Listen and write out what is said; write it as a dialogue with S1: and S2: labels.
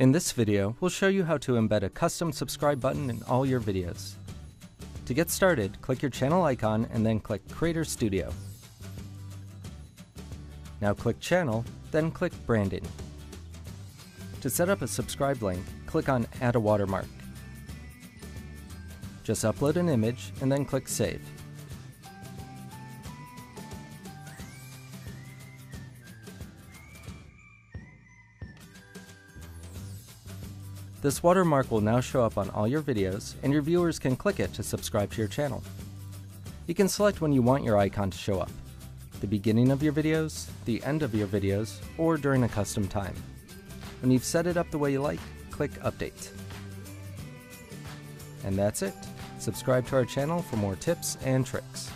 S1: In this video, we'll show you how to embed a custom subscribe button in all your videos. To get started, click your channel icon and then click Creator Studio. Now click Channel, then click Branding. To set up a subscribe link, click on Add a Watermark. Just upload an image and then click Save. This watermark will now show up on all your videos, and your viewers can click it to subscribe to your channel. You can select when you want your icon to show up, the beginning of your videos, the end of your videos, or during a custom time. When you've set it up the way you like, click Update. And that's it. Subscribe to our channel for more tips and tricks.